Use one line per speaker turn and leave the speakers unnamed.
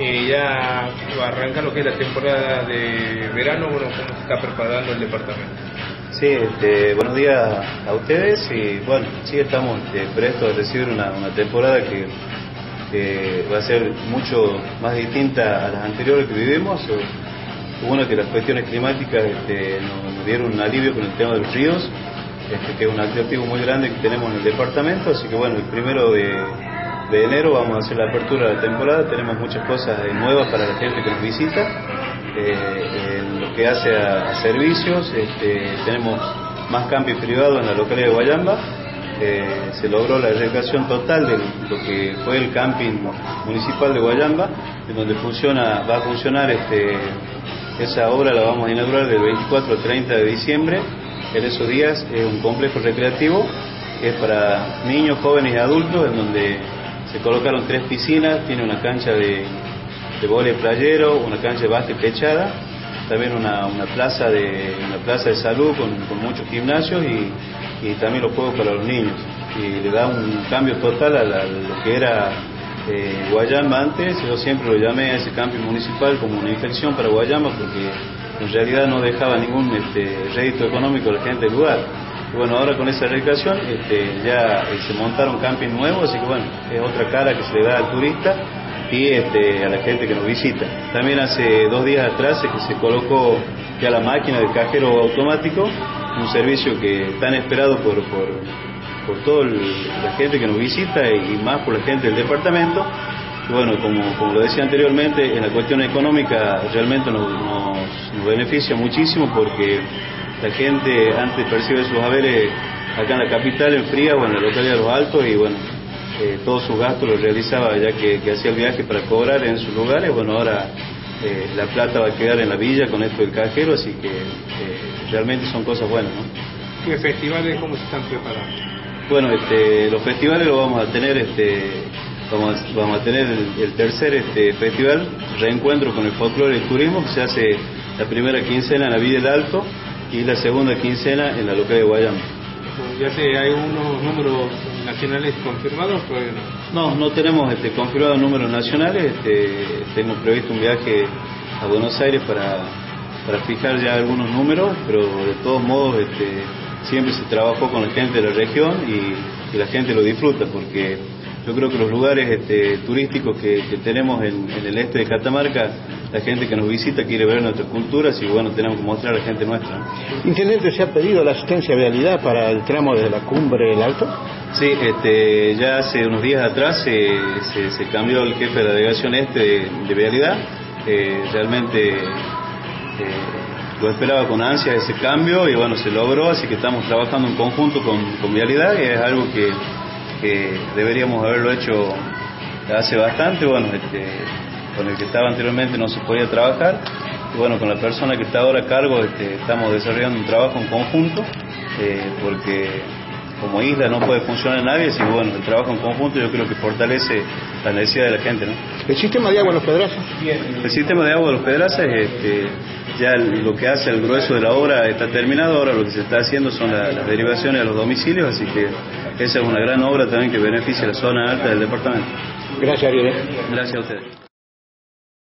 eh, ya arranca lo que es la temporada de verano, bueno, cómo se está preparando el departamento.
Sí, este, buenos días a ustedes y bueno, sí estamos este, prestos a recibir una, temporada que, va a ser mucho más distinta a las anteriores que vivimos. Bueno, que las cuestiones climáticas este, nos, dieron un alivio con el tema de los ríos, este, que es un atractivo muy grande que tenemos en el departamento, así que bueno, el primero de, de enero vamos a hacer la apertura de la temporada, tenemos muchas cosas nuevas para la gente que nos visita, eh, en lo que hace a, servicios, este, tenemos más cambios privados en la localidad de Guayamba, eh, se logró la erradicación total de lo que fue el camping municipal de Guayamba, en donde funciona, va a funcionar este, esa obra la vamos a inaugurar del 24 al 30 de diciembre. En esos días es un complejo recreativo que es para niños, jóvenes y adultos, en donde se colocaron tres piscinas, tiene una cancha de, de playero, una cancha de básquet techada, también una, plaza de una plaza de salud con, muchos gimnasios y, también los juegos para los niños. Y le da un cambio total a, lo que era eh, Guayama antes, yo siempre lo llamé a ese cambio municipal como una infección para Guayama porque en realidad no dejaba ningún este, rédito económico a la gente del lugar bueno, ahora con esa erradicación este, ya se montaron camping nuevos, así que bueno, es otra cara que se le da al turista y este, a la gente que nos visita. También hace dos días atrás es que se colocó ya la máquina del cajero automático, un servicio que tan esperado por, por, por toda la gente que nos visita y, más por la gente del departamento. Bueno, como, como lo decía anteriormente, en la cuestión económica realmente nos beneficia muchísimo porque la gente antes percibe sus haberes acá en la capital, en Fría o en la localidad de Los Altos y bueno, eh, todos sus gastos los realizaba ya que, hacía el viaje para cobrar en sus lugares, bueno, ahora eh, la plata va a quedar en la villa con esto del cajero, así que eh, realmente son cosas buenas, ¿no?
¿Y festivales cómo se están preparando?
Bueno, este, los festivales los vamos a tener, este, vamos, vamos a tener el, tercer este, festival, reencuentro con el folclore y el turismo, que se hace la primera quincena en la Villa del Alto, y la segunda quincena en la localidad de Guayama.
¿Ya sé, hay unos números nacionales confirmados?
No, no tenemos este, confirmados números nacionales. Este, tenemos previsto un viaje a Buenos Aires para, para fijar ya algunos números, pero de todos modos este, siempre se trabajó con la gente de la región y, y la gente lo disfruta porque yo creo que los lugares este, turísticos que, tenemos en, el este de Catamarca, la gente que nos visita quiere ver nuestras culturas y bueno, tenemos que mostrar a la gente nuestra.
Intendente, ¿se ha pedido la asistencia de vialidad para el tramo desde la cumbre del Alto?
Sí, este, ya hace unos días atrás se, cambió el jefe de la delegación este de, vialidad. Eh, realmente eh, lo esperaba con ansia ese cambio y bueno, se logró, así que estamos trabajando en conjunto con, con vialidad y es algo que que deberíamos haberlo hecho hace bastante, bueno, este, con el que estaba anteriormente no se podía trabajar, y bueno, con la persona que está ahora a cargo este, estamos desarrollando un trabajo en conjunto, eh, porque como isla no puede funcionar nadie, que bueno, el trabajo en conjunto yo creo que fortalece la necesidad de la gente, ¿no?
¿El sistema de agua de los Pedrazas?
El sistema de agua de los Pedrazas, este, ya lo que hace el grueso de la obra está terminado, ahora lo que se está haciendo son las derivaciones a los domicilios, así que esa es una gran obra también que beneficia a la zona alta del departamento.
Gracias, Ariel.
Gracias a ustedes.